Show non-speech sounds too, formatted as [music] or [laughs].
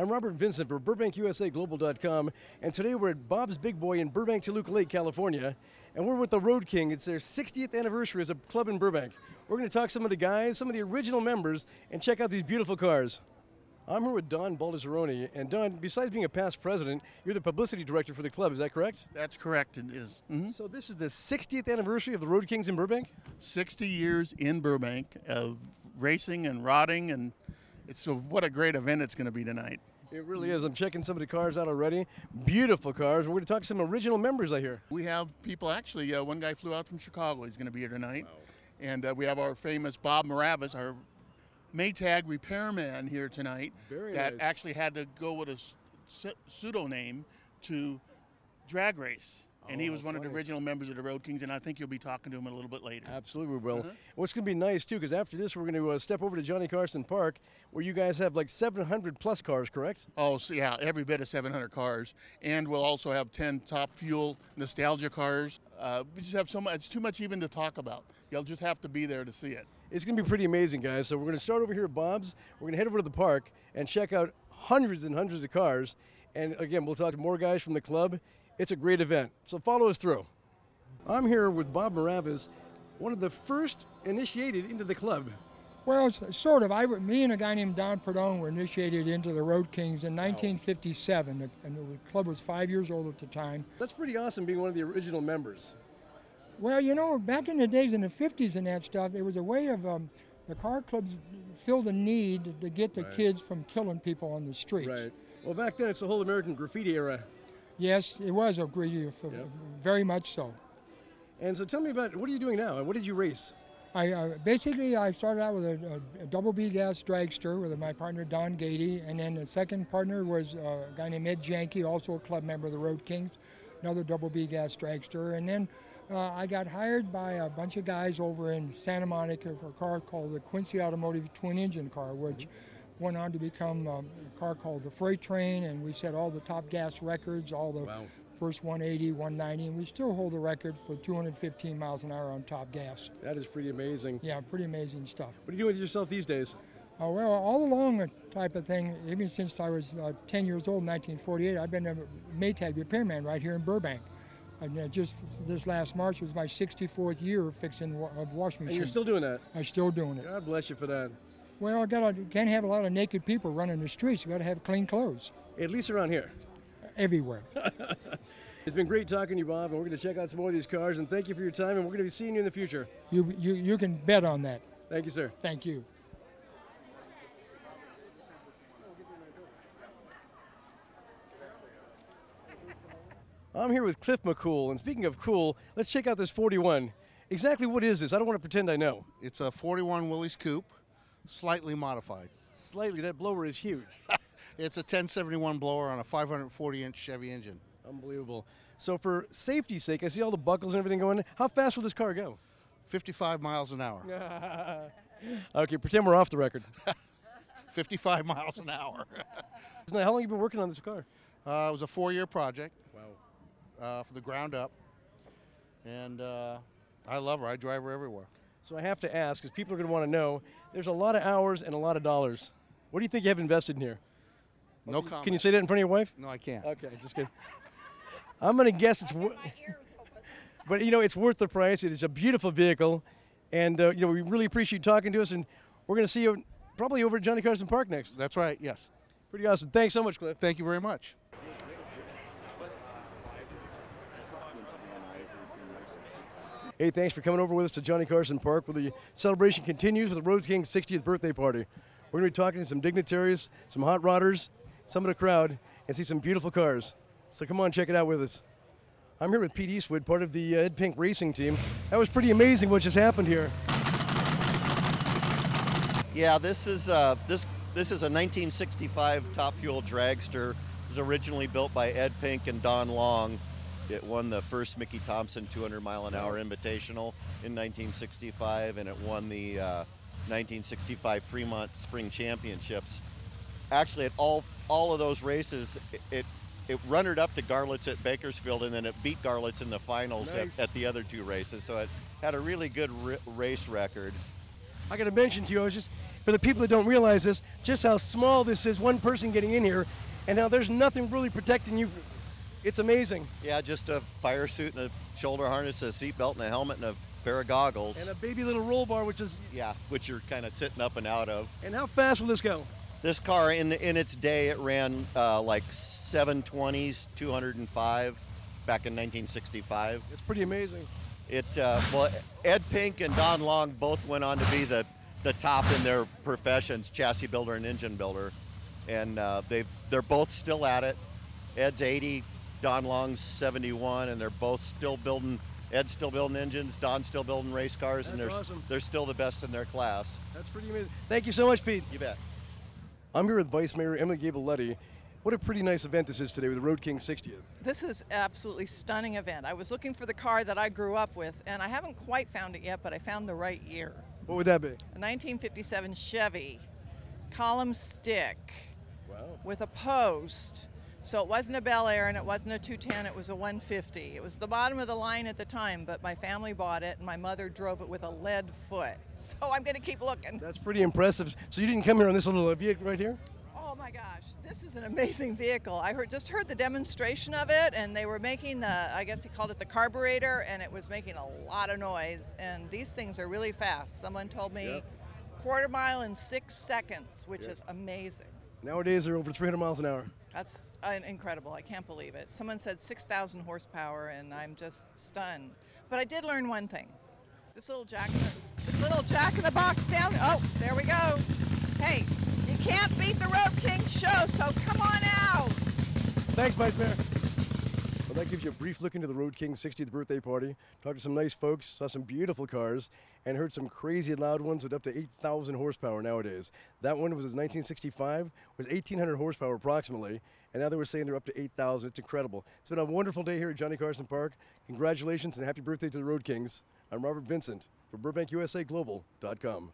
I'm Robert Vincent for BurbankUSAGlobal.com, and today we're at Bob's Big Boy in Burbank, Toluca Lake, California, and we're with the Road King. It's their 60th anniversary as a club in Burbank. We're going to talk to some of the guys, some of the original members, and check out these beautiful cars. I'm here with Don Baldessaroni, and Don, besides being a past president, you're the publicity director for the club. Is that correct? That's correct. It is. Mhm. So this is the 60th anniversary of the Road Kings in Burbank. 60 years in Burbank of racing and rodding, and it's what a great event it's going to be tonight. It really is. I'm checking some of the cars out already. Beautiful cars. We're going to talk to some original members. I hear. We have people actually. Uh, one guy flew out from Chicago. He's going to be here tonight, and uh, we have our famous Bob Muravez, our Maytag repairman here tonight. Very that nice. actually had to go with a pseudonym to drag race, and he Oh, was one of the original members of the Road Kings. And I think you'll be talking to him a little bit later. Absolutely, we will. Uh-huh. What's going to be nice too, because after this, we're going to uh, step over to Johnny Carson Park, where you guys have like 700 plus cars, correct? Oh, so yeah, every bit of 700 cars, and we'll also have 10 top fuel nostalgia cars. Uh, we just have so much. It's too much even to talk about. You'll just have to be there to see it. It's going to be pretty amazing, guys. So we're going to start over here at Bob's. We're going to head over to the park and check out hundreds and hundreds of cars. And again, we'll talk to more guys from the club. It's a great event. So follow us through. I'm here with Bob Muravez, one of the first initiated into the club. Well, sort of. I, me and a guy named Don Perdone were initiated into the Road Kings in 1957, and the club was five years old at the time. That's pretty awesome being one of the original members. Well, you know, back in the days in the 50s and that stuff, there was a way of um, the car clubs filled the need to get the kids from killing people on the streets. Right. Well, back then it's the whole American graffiti era. Yes, it was a great, Yep. very much so. And so tell me about what are you doing now and what did you race? I uh, basically I started out with a, a, a double B gas dragster with my partner Don Gady, and then the second partner was uh, a guy named Ed Janke, also a club member of the Road Kings, another double B gas dragster, and then uh, I got hired by a bunch of guys over in Santa Monica for a car called the Quincy Automotive Twin Engine car, which went on to become um, a car called the Freight Train, and we set all the top gas records, all the Wow. first 180, 190, and we still hold the record for 215 miles an hour on top gas. That is pretty amazing. Yeah, pretty amazing stuff. What are you doing with yourself these days? Oh, well, all along the type of thing, even since I was uh, 10 years old in 1948, I've been a Maytag repairman right here in Burbank. And uh, just this last March was my 64th year fixing wa- of washing And you're still doing that. I'm still doing it. God bless you for that. Well, I got to can't have a lot of naked people running the streets. You got to have clean clothes At least around here. everywhere. [laughs] It's been great talking to you, Bob, and we're going to check out some more of these cars. And thank you for your time, and we're going to be seeing you in the future. you, you you can bet on that. Thank you, sir. Thank you. I'm here with Cliff McCool, and speaking of cool, let's check out this 41. Exactly what is this? I don't want to pretend I know. It's a 41 Willys Coupe, slightly modified. Slightly, that blower is huge. [laughs] It's a 1071 blower on a 540 inch Chevy engine. Unbelievable. So, for safety's sake, I see all the buckles and everything going. How fast will this car go? 55 miles an hour. [laughs] Okay, pretend we're off the record. [laughs] 55 miles an hour. Now, how long have you been working on this car? Uh, it was a four year project Wow. uh, from the ground up. And uh, I love her. I drive her everywhere. So I have to ask, because people are going to want to know. There's a lot of hours and a lot of dollars. What do you think you have invested in here? No comment. Can you say that in front of your wife? No, I can't. Okay, just kidding. I'm going to guess it's. wor- [laughs] But you know, it's worth the price. It is a beautiful vehicle, and uh, you know we really appreciate you talking to us. And we're going to see you probably over at Johnny Carson Park next. That's right, yes. Pretty awesome. Thanks so much, Cliff. Thank you very much. Hey, thanks for coming over with us to Johnny Carson Park, where the celebration continues with the Road King's 60th birthday party. We're going to be talking to some dignitaries, some hot rodders, some of the crowd, and see some beautiful cars. So come on, check it out with us. I'm here with Pete Eastwood, part of the uh, Ed Pink racing team. That was pretty amazing what just happened here. Yeah, this is uh, this this is a 1965 Top Fuel dragster. It was originally built by Ed Pink and Don Long. It won the first Mickey Thompson 200 mile an hour invitational in 1965, and it won the uh, 1965 Fremont Spring Championships. Actually, at all all of those races, it it, it runnered up to Garlits at Bakersfield, and then it beat Garlits in the finals Nice. at, at the other two races. So it had a really good r- race record. I got to mention to you, I was just for the people that don't realize this, just how small this is, one person getting in here, and how there's nothing really protecting you. It's amazing. Yeah, just a fire suit and a shoulder harness, a seatbelt, and a helmet, and a pair of goggles. And a baby little roll bar, which is. yeah, which you're kind of sitting up and out of. And how fast will this go? This car, in in its day, it ran uh, like 720s, 205, back in 1965. It's pretty amazing. It uh, well, Ed Pink and Don Long both went on to be the the top in their professions, chassis builder and engine builder, and uh, they they're both still at it. Ed's 80, Don Long's 71, and they're both still building. Ed's still building engines, Don's still building race cars, and they're awesome. they're still the best in their class. That's pretty amazing. Thank you so much, Pete. You bet. I'm here with Vice Mayor Emily Gabel Luddy. What a pretty nice event this is today with the Road King 60th. This is absolutely stunning event. I was looking for the car that I grew up with, and I haven't quite found it yet, but I found the right year. What would that be? A 1957 Chevy, column stick, Wow. with a post. So it wasn't a Bel Air and it wasn't a 210, it was a 150. It was the bottom of the line at the time, but my family bought it and my mother drove it with a lead foot. [laughs] So I'm going to keep looking. That's pretty impressive. So you didn't come here on this little vehicle right here? Oh my gosh, this is an amazing vehicle. I heard just heard the demonstration of it, and they were making the I guess he called it the carburetor, and it was making a lot of noise. And these things are really fast. Someone told me Yep. quarter mile in six seconds, which is amazing. Nowadays they're over 300 miles an hour. That's uh, incredible. I can't believe it. Someone said 6,000 horsepower, and I'm just stunned. But I did learn one thing. This little jack, in the, this little jack in the box down. Oh, there we go. Hey, you can't beat the Road King show, so come on out. Thanks, Vice Mayor. That gives you a brief look into the Road King 60th birthday party. Talked to some nice folks, saw some beautiful cars, and heard some crazy loud ones with up to 8,000 horsepower nowadays. That one was 1965, was 1,800 horsepower approximately, and now they were saying they're up to 8,000. It's incredible. It's been a wonderful day here at Johnny Carson Park. Congratulations and happy birthday to the Road Kings. I'm Robert Vincent for BurbankUSAGlobal.com.